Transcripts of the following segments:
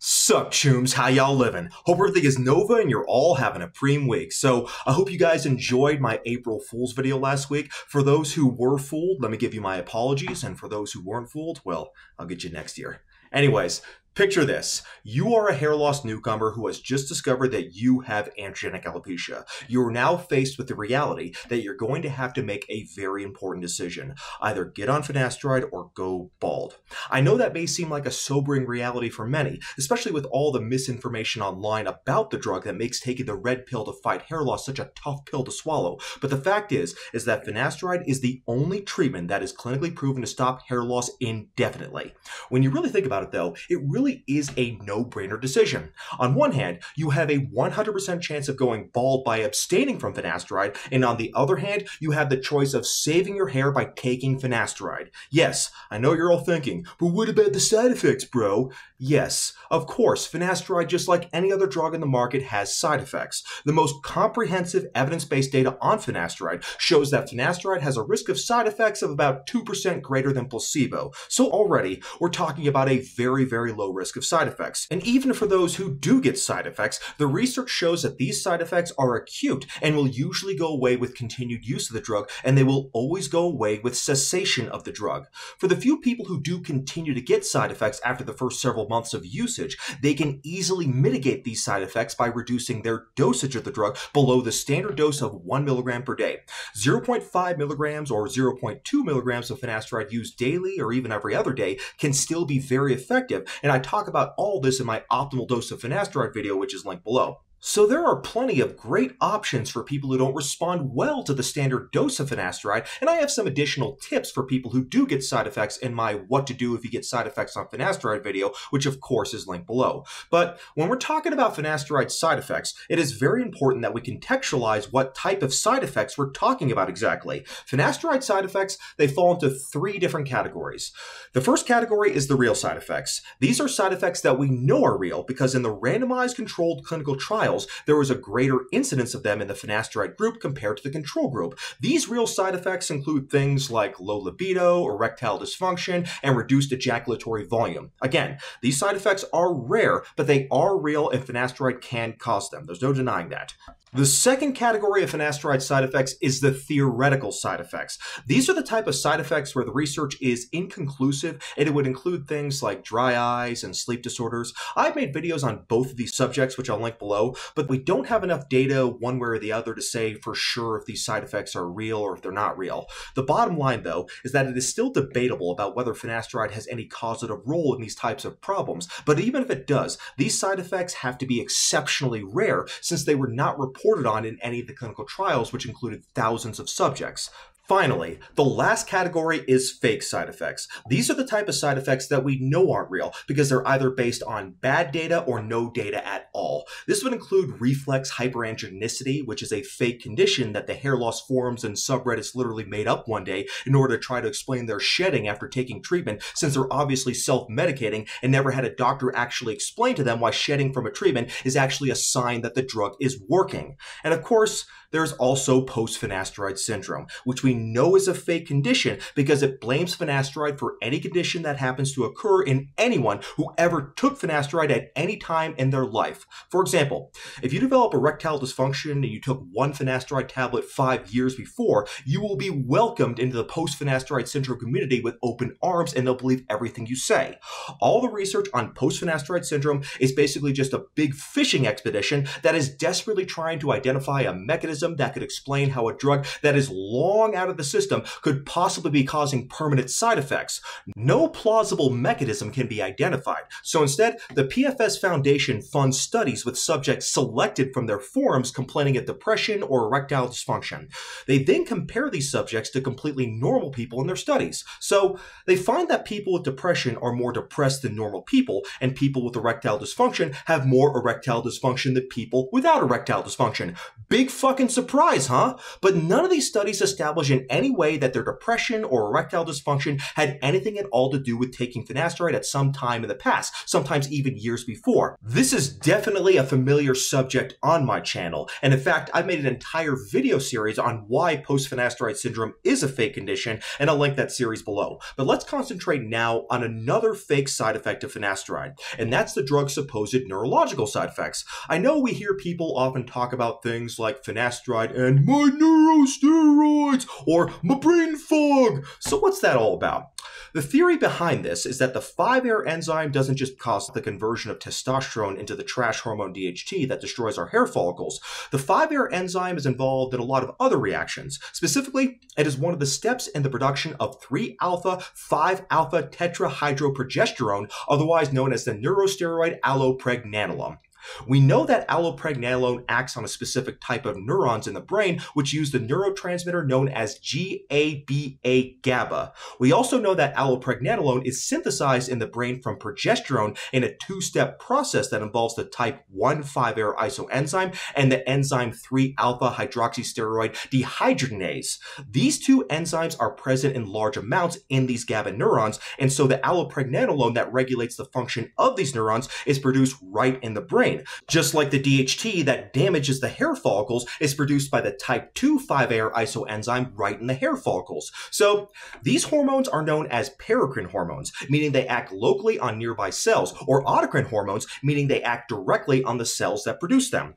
Sup, chooms? How y'all living? Hope everything is Nova and you're all having a preem week. So, I hope you guys enjoyed my April Fool's video last week. For those who were fooled, let me give you my apologies. And for those who weren't fooled, well, I'll get you next year. Anyways, Picture this. You are a hair loss newcomer who has just discovered that you have androgenic alopecia. You are now faced with the reality that you're going to have to make a very important decision. Either get on finasteride or go bald. I know that may seem like a sobering reality for many, especially with all the misinformation online about the drug that makes taking the red pill to fight hair loss such a tough pill to swallow. But the fact is, is that finasteride is the only treatment that is clinically proven to stop hair loss indefinitely. When you really think about it though, it really really is a no-brainer decision. On one hand, you have a 100% chance of going bald by abstaining from finasteride, and on the other hand, you have the choice of saving your hair by taking finasteride. Yes, I know you're all thinking, but what about the side effects, bro? Yes, of course, finasteride, just like any other drug in the market, has side effects. The most comprehensive evidence-based data on finasteride shows that finasteride has a risk of side effects of about 2% greater than placebo. So already, we're talking about a very, very low risk of side effects. And even for those who do get side effects, the research shows that these side effects are acute and will usually go away with continued use of the drug, and they will always go away with cessation of the drug. For the few people who do continue to get side effects after the first several months of usage, they can easily mitigate these side effects by reducing their dosage of the drug below the standard dose of 1 milligram per day. 0.5 milligrams or 0.2 milligrams of finasteride used daily or even every other day can still be very effective, and I talk about all this in my optimal dose of finasteride video, which is linked below. So there are plenty of great options for people who don't respond well to the standard dose of finasteride, and I have some additional tips for people who do get side effects in my what to do if you get side effects on finasteride video, which of course is linked below. But when we're talking about finasteride side effects, it is very important that we contextualize what type of side effects we're talking about exactly. Finasteride side effects, they fall into three different categories. The first category is the real side effects. These are side effects that we know are real because in the randomized controlled clinical trial trials, there was a greater incidence of them in the finasteride group compared to the control group. These real side effects include things like low libido, erectile dysfunction, and reduced ejaculatory volume. Again, these side effects are rare, but they are real and finasteride can cause them. There's no denying that. The second category of finasteride side effects is the theoretical side effects. These are the type of side effects where the research is inconclusive and it would include things like dry eyes and sleep disorders. I've made videos on both of these subjects, which I'll link below, but we don't have enough data one way or the other to say for sure if these side effects are real or if they're not real. The bottom line, though, is that it is still debatable about whether finasteride has any causative role in these types of problems, but even if it does, these side effects have to be exceptionally rare since they were not reported reported on in any of the clinical trials, which included thousands of subjects. Finally, the last category is fake side effects. These are the type of side effects that we know aren't real because they're either based on bad data or no data at all. This would include reflex hyperandrogenicity, which is a fake condition that the hair loss forums and subreddits literally made up one day in order to try to explain their shedding after taking treatment since they're obviously self-medicating and never had a doctor actually explain to them why shedding from a treatment is actually a sign that the drug is working. And of course, there's also post-finasteride syndrome, which we know is a fake condition because it blames finasteride for any condition that happens to occur in anyone who ever took finasteride at any time in their life. For example, if you develop erectile dysfunction and you took one finasteride tablet five years before, you will be welcomed into the post-finasteride syndrome community with open arms and they'll believe everything you say. All the research on post-finasteride syndrome is basically just a big fishing expedition that is desperately trying to identify a mechanism mechanism that could explain how a drug that is long out of the system could possibly be causing permanent side effects. No plausible mechanism can be identified. So instead, the PFS Foundation funds studies with subjects selected from their forums complaining of depression or erectile dysfunction. They then compare these subjects to completely normal people in their studies. So they find that people with depression are more depressed than normal people, and people with erectile dysfunction have more erectile dysfunction than people without erectile dysfunction. Big fucking surprise, huh? But none of these studies establish in any way that their depression or erectile dysfunction had anything at all to do with taking finasteride at some time in the past, sometimes even years before. This is definitely a familiar subject on my channel, and in fact, I've made an entire video series on why post-finasteride syndrome is a fake condition, and I'll link that series below. But let's concentrate now on another fake side effect of finasteride, and that's the drug's supposed neurological side effects. I know we hear people often talk about things like finasteride and my neurosteroids or my brain fog. So what's that all about? The theory behind this is that the 5-AR enzyme doesn't just cause the conversion of testosterone into the trash hormone DHT that destroys our hair follicles. The 5-AR enzyme is involved in a lot of other reactions. Specifically, it is one of the steps in the production of 3-alpha 5-alpha tetrahydroprogesterone, otherwise known as the neurosteroid allopregnanolone. We know that allopregnanolone acts on a specific type of neurons in the brain, which use the neurotransmitter known as GABA GABA. We also know that allopregnanolone is synthesized in the brain from progesterone in a two-step process that involves the type 1 5-AR isoenzyme and the enzyme 3-alpha hydroxysteroid dehydrogenase. These two enzymes are present in large amounts in these GABA neurons, and so the allopregnanolone that regulates the function of these neurons is produced right in the brain brain. Just like the DHT that damages the hair follicles is produced by the type 2 5-AR isoenzyme right in the hair follicles. So these hormones are known as paracrine hormones, meaning they act locally on nearby cells, or autocrine hormones, meaning they act directly on the cells that produce them.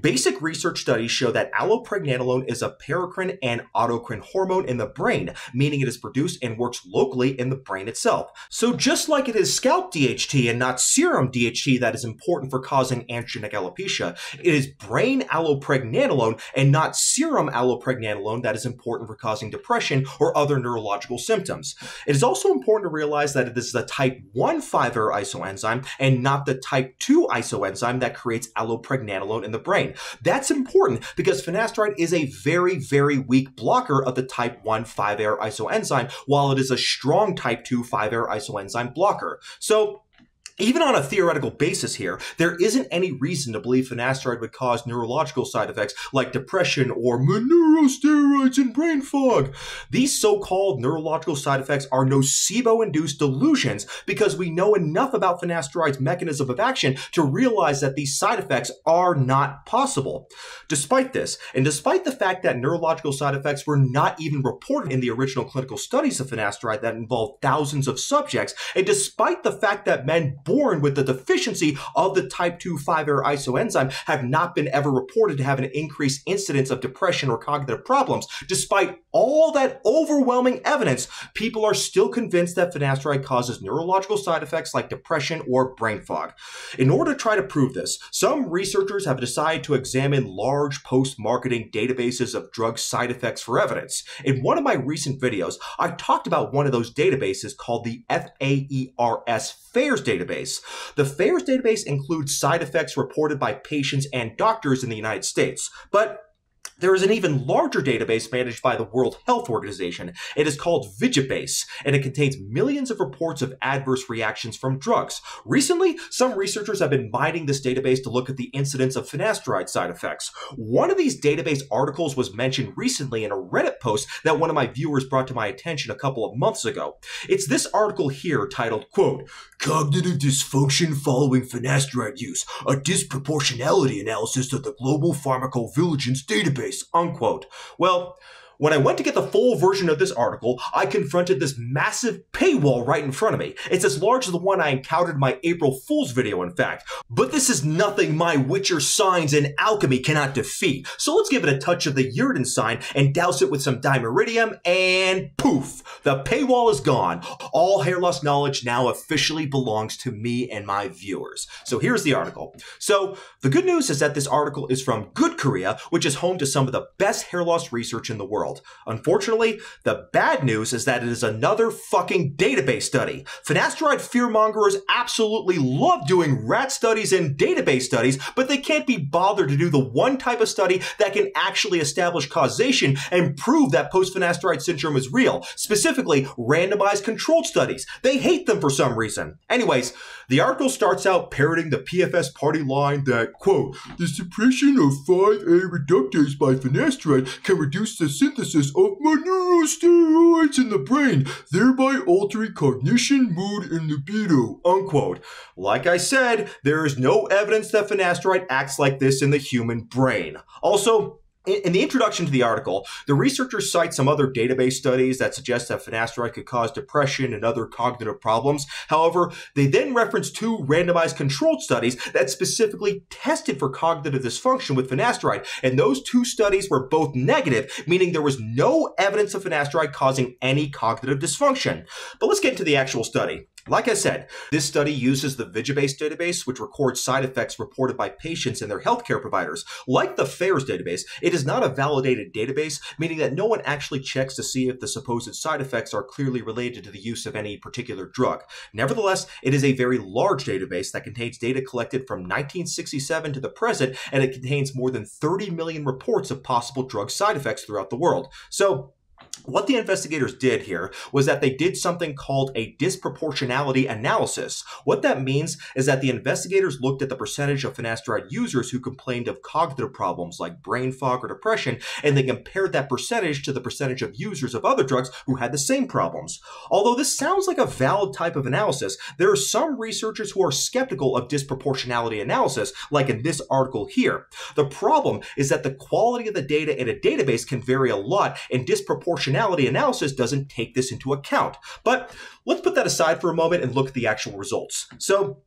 Basic research studies show that allopregnanolone is a paracrine and autocrine hormone in the brain, meaning it is produced and works locally in the brain itself. So just like it is scalp DHT and not serum DHT that is important for causing causing androgenic alopecia. It is brain allopregnanolone and not serum allopregnanolone that is important for causing depression or other neurological symptoms. It is also important to realize that this is a type 1 5-AR isoenzyme and not the type 2 isoenzyme that creates allopregnanolone in the brain. That's important because finasteride is a very, very weak blocker of the type 1 5-AR isoenzyme, while it is a strong type 2 5-AR isoenzyme blocker. So even on a theoretical basis here, there isn't any reason to believe finasteride would cause neurological side effects like depression or neurosteroids and brain fog. These so-called neurological side effects are nocebo-induced delusions because we know enough about finasteride's mechanism of action to realize that these side effects are not possible. Despite this, and despite the fact that neurological side effects were not even reported in the original clinical studies of finasteride that involved thousands of subjects, and despite the fact that men born with the deficiency of the type 2 5-AR isoenzyme have not been ever reported to have an increased incidence of depression or cognitive problems. Despite all that overwhelming evidence, people are still convinced that finasteride causes neurological side effects like depression or brain fog. In order to try to prove this, some researchers have decided to examine large post-marketing databases of drug side effects for evidence. In one of my recent videos, I talked about one of those databases called the FAERS FAERS database database. The FAERS database includes side effects reported by patients and doctors in the United States, but there is an even larger database managed by the World Health Organization. It is called Vigibase, and it contains millions of reports of adverse reactions from drugs. Recently, some researchers have been mining this database to look at the incidence of finasteride side effects. One of these database articles was mentioned recently in a Reddit post that one of my viewers brought to my attention a couple of months ago. It's this article here titled, quote, Cognitive Dysfunction Following Finasteride Use, a Disproportionality Analysis of the Global Pharmacovigilance Database unquote. Well, when I went to get the full version of this article, I confronted this massive paywall right in front of me. It's as large as the one I encountered in my April Fool's video, in fact. But this is nothing my Witcher signs and alchemy cannot defeat. So let's give it a touch of the Yrden sign and douse it with some dimeritium, and poof! The paywall is gone. All hair loss knowledge now officially belongs to me and my viewers. So here's the article. So the good news is that this article is from Good Korea, which is home to some of the best hair loss research in the world world. Unfortunately, the bad news is that it is another fucking database study. Finasteride fearmongers absolutely love doing rat studies and database studies, but they can't be bothered to do the one type of study that can actually establish causation and prove that post-finasteride syndrome is real, specifically randomized controlled studies. They hate them for some reason. Anyways, the article starts out parroting the PFS party line that, quote, the suppression of 5A reductase by finasteride can reduce the synthesis synthesis of my neurosteroids in the brain, thereby altering cognition, mood, and libido. Unquote. Like I said, there is no evidence that finasteride acts like this in the human brain. Also, in the introduction to the article, the researchers cite some other database studies that suggest that finasteride could cause depression and other cognitive problems. However, they then reference two randomized controlled studies that specifically tested for cognitive dysfunction with finasteride, and those two studies were both negative, meaning there was no evidence of finasteride causing any cognitive dysfunction. But let's get into the actual study. Like I said, this study uses the Vigibase database, which records side effects reported by patients and their healthcare providers. Like the FAERS database, it is not a validated database, meaning that no one actually checks to see if the supposed side effects are clearly related to the use of any particular drug. Nevertheless, it is a very large database that contains data collected from 1967 to the present, and it contains more than 30 million reports of possible drug side effects throughout the world. So, what the investigators did here was that they did something called a disproportionality analysis. What that means is that the investigators looked at the percentage of finasteride users who complained of cognitive problems like brain fog or depression, and they compared that percentage to the percentage of users of other drugs who had the same problems. Although this sounds like a valid type of analysis, there are some researchers who are skeptical of disproportionality analysis, like in this article here. The problem is that the quality of the data in a database can vary a lot, and disproportionality proportionality analysis doesn't take this into account. But let's put that aside for a moment and look at the actual results. So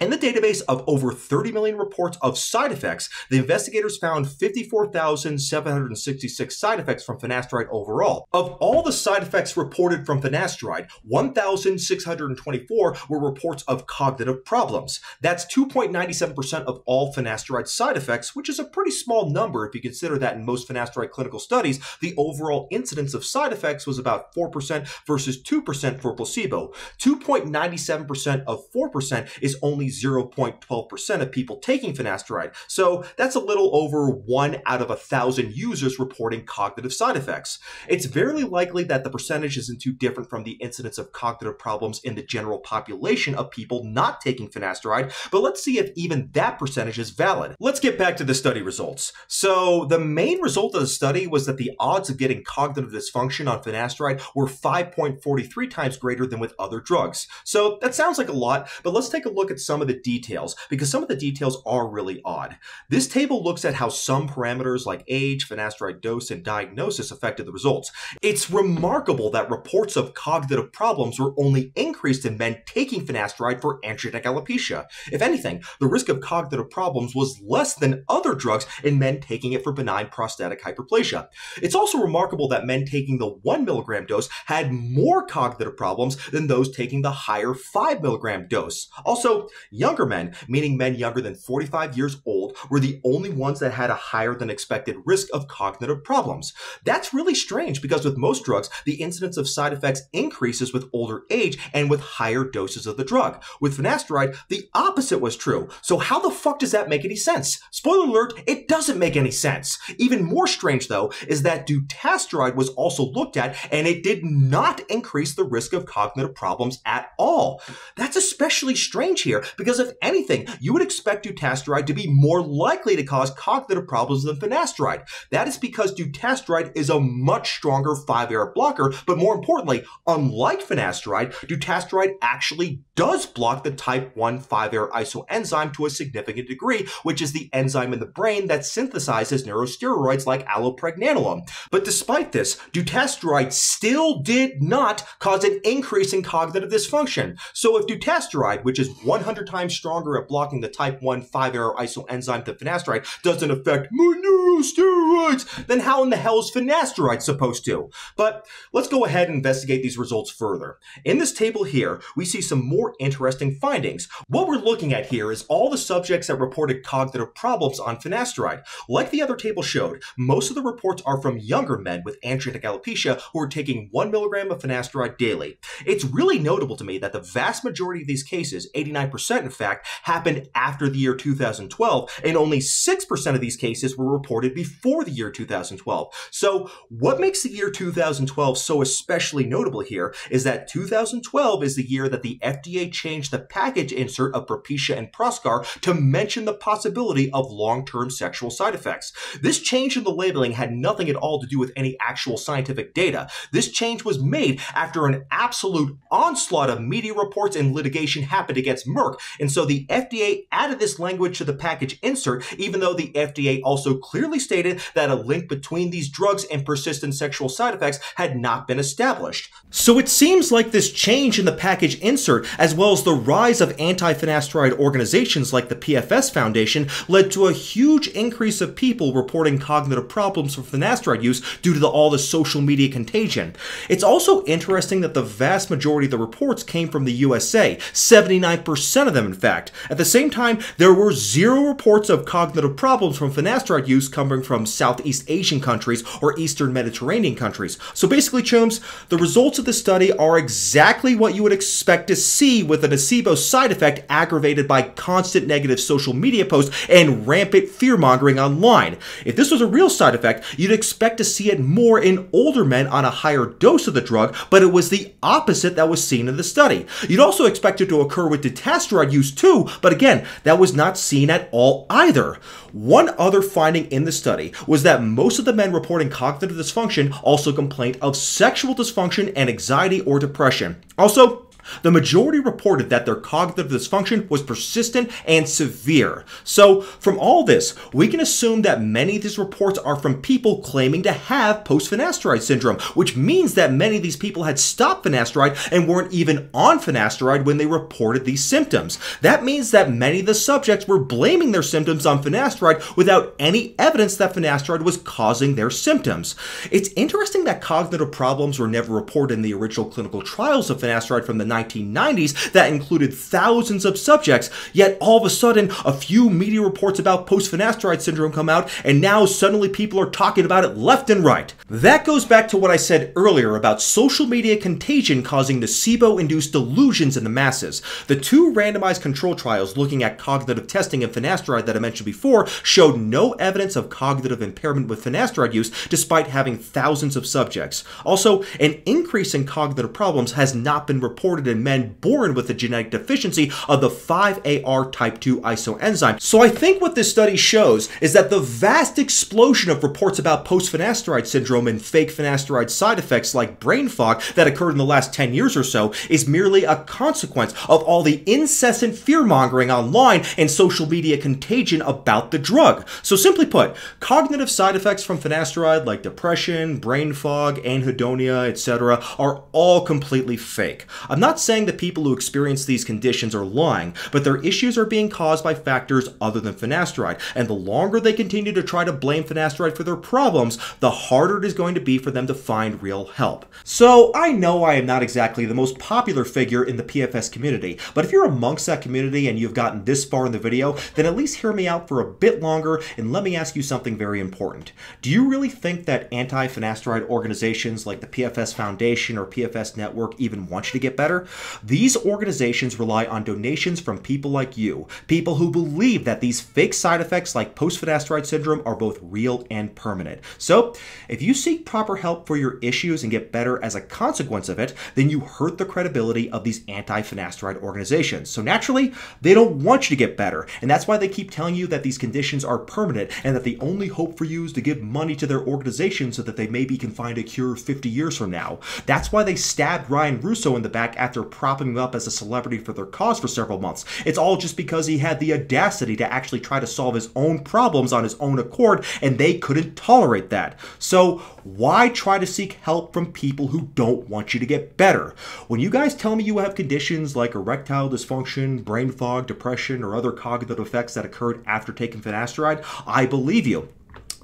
in the database of over 30 million reports of side effects, the investigators found 54,766 side effects from finasteride overall. Of all the side effects reported from finasteride, 1,624 were reports of cognitive problems. That's 2.97% of all finasteride side effects, which is a pretty small number if you consider that in most finasteride clinical studies, the overall incidence of side effects was about 4% versus 2% for placebo. 2.97% of 4% is only only 0.12% of people taking finasteride. So that's a little over one out of a thousand users reporting cognitive side effects. It's very likely that the percentage isn't too different from the incidence of cognitive problems in the general population of people not taking finasteride, but let's see if even that percentage is valid. Let's get back to the study results. So the main result of the study was that the odds of getting cognitive dysfunction on finasteride were 5.43 times greater than with other drugs. So that sounds like a lot, but let's take a look at some some of the details because some of the details are really odd. This table looks at how some parameters like age, finasteride dose, and diagnosis affected the results. It's remarkable that reports of cognitive problems were only increased in men taking finasteride for androgenetic alopecia. If anything, the risk of cognitive problems was less than other drugs in men taking it for benign prostatic hyperplasia. It's also remarkable that men taking the 1 milligram dose had more cognitive problems than those taking the higher 5 milligram dose. Also, Younger men, meaning men younger than 45 years old, were the only ones that had a higher than expected risk of cognitive problems. That's really strange because with most drugs, the incidence of side effects increases with older age and with higher doses of the drug. With finasteride, the opposite was true. So how the fuck does that make any sense? Spoiler alert, it doesn't make any sense. Even more strange though is that dutasteride was also looked at and it did not increase the risk of cognitive problems at all. That's especially strange here because if anything, you would expect dutasteride to be more likely to cause cognitive problems than finasteride. That is because dutasteride is a much stronger 5-AR blocker, but more importantly, unlike finasteride, dutasteride actually does block the type 1 5-AR isoenzyme to a significant degree, which is the enzyme in the brain that synthesizes neurosteroids like allopregnanolone. But despite this, dutasteride still did not cause an increase in cognitive dysfunction. So if dutasteride, which is 100 100 times stronger at blocking the type 1 5-AR isoenzyme than finasteride doesn't affect my neurosteroids, then how in the hell is finasteride supposed to? But let's go ahead and investigate these results further. In this table here, we see some more interesting findings. What we're looking at here is all the subjects that reported cognitive problems on finasteride. Like the other table showed, most of the reports are from younger men with androgenetic alopecia who are taking 1 milligram of finasteride daily. It's really notable to me that the vast majority of these cases, 89%, in fact, happened after the year 2012, and only 6% of these cases were reported before the year 2012. So, what makes the year 2012 so especially notable here is that 2012 is the year that the FDA FDA changed the package insert of Propecia and Proscar to mention the possibility of long-term sexual side effects. This change in the labeling had nothing at all to do with any actual scientific data. This change was made after an absolute onslaught of media reports and litigation happened against Merck, and so the FDA added this language to the package insert, even though the FDA also clearly stated that a link between these drugs and persistent sexual side effects had not been established. So it seems like this change in the package insert, as well as the rise of anti-finasteride organizations like the PFS Foundation, led to a huge increase of people reporting cognitive problems from finasteride use due to the, all the social media contagion. It's also interesting that the vast majority of the reports came from the USA, 79% of them in fact. At the same time, there were zero reports of cognitive problems from finasteride use coming from Southeast Asian countries or Eastern Mediterranean countries. So basically, chums, the results of the study are exactly what you would expect to see with a nocebo side effect aggravated by constant negative social media posts and rampant fear mongering online. If this was a real side effect, you'd expect to see it more in older men on a higher dose of the drug, but it was the opposite that was seen in the study. You'd also expect it to occur with dutasteride use too, but again, that was not seen at all either. One other finding in the study was that most of the men reporting cognitive dysfunction also complained of sexual dysfunction and anxiety or depression. Also, the majority reported that their cognitive dysfunction was persistent and severe. So, from all this, we can assume that many of these reports are from people claiming to have post-finasteride syndrome, which means that many of these people had stopped finasteride and weren't even on finasteride when they reported these symptoms. That means that many of the subjects were blaming their symptoms on finasteride without any evidence that finasteride was causing their symptoms. It's interesting that cognitive problems were never reported in the original clinical trials of finasteride from the 1990s that included thousands of subjects, yet all of a sudden, a few media reports about post-finasteride syndrome come out, and now suddenly people are talking about it left and right. That goes back to what I said earlier about social media contagion causing nocebo-induced delusions in the masses. The two randomized control trials looking at cognitive testing of finasteride that I mentioned before showed no evidence of cognitive impairment with finasteride use despite having thousands of subjects. Also, an increase in cognitive problems has not been reported in men born with a genetic deficiency of the 5AR type 2 isoenzyme. So I think what this study shows is that the vast explosion of reports about post-finasteride syndrome and fake finasteride side effects like brain fog that occurred in the last 10 years or so is merely a consequence of all the incessant fear-mongering online and social media contagion about the drug. So simply put, cognitive side effects from finasteride like depression, brain fog, anhedonia, etc. are all completely fake. I'm not not saying that people who experience these conditions are lying, but their issues are being caused by factors other than finasteride, and the longer they continue to try to blame finasteride for their problems, the harder it is going to be for them to find real help. So I know I am not exactly the most popular figure in the PFS community, but if you're amongst that community and you've gotten this far in the video, then at least hear me out for a bit longer and let me ask you something very important. Do you really think that anti-finasteride organizations like the PFS Foundation or PFS Network even want you to get better? These organizations rely on donations from people like you, people who believe that these fake side effects like post-finasteride syndrome are both real and permanent. So, if you seek proper help for your issues and get better as a consequence of it, then you hurt the credibility of these anti-finasteride organizations. So naturally, they don't want you to get better, and that's why they keep telling you that these conditions are permanent and that the only hope for you is to give money to their organization so that they maybe can find a cure 50 years from now. That's why they stabbed Ryan Russo in the back after propping him up as a celebrity for their cause for several months. It's all just because he had the audacity to actually try to solve his own problems on his own accord, and they couldn't tolerate that. So, why try to seek help from people who don't want you to get better? When you guys tell me you have conditions like erectile dysfunction, brain fog, depression, or other cognitive effects that occurred after taking finasteride, I believe you.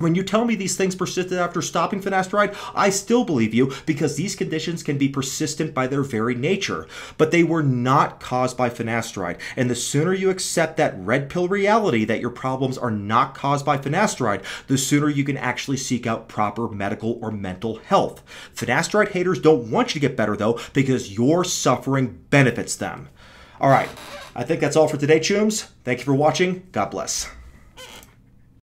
When you tell me these things persisted after stopping finasteride, I still believe you because these conditions can be persistent by their very nature. But they were not caused by finasteride. And the sooner you accept that red pill reality that your problems are not caused by finasteride, the sooner you can actually seek out proper medical or mental health. Finasteride haters don't want you to get better though because your suffering benefits them. All right, I think that's all for today, Chooms. Thank you for watching. God bless.